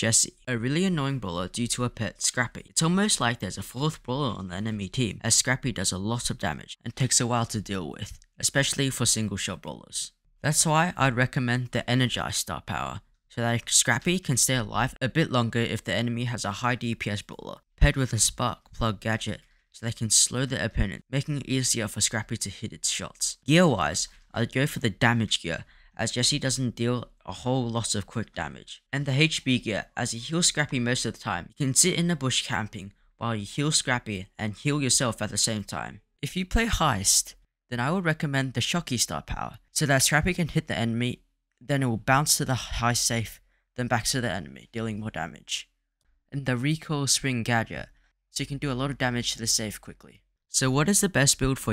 Jessie, a really annoying brawler due to her pet Scrappy. It's almost like there's a fourth brawler on the enemy team as Scrappy does a lot of damage and takes a while to deal with, especially for single shot brawlers. That's why I'd recommend the Energize star power, so that Scrappy can stay alive a bit longer if the enemy has a high DPS brawler, paired with a spark plug gadget so they can slow the opponent, making it easier for Scrappy to hit its shots. Gear wise, I'd go for the damage gear, as Jessie doesn't deal a whole lot of quick damage. And the HB gear, as you heal Scrappy most of the time, you can sit in the bush camping while you heal Scrappy and heal yourself at the same time. If you play Heist, then I would recommend the Shocky Star power, so that Scrappy can hit the enemy, then it will bounce to the Heist safe, then back to the enemy, dealing more damage. And the Recoil Spring gadget, so you can do a lot of damage to the safe quickly. So what is the best build for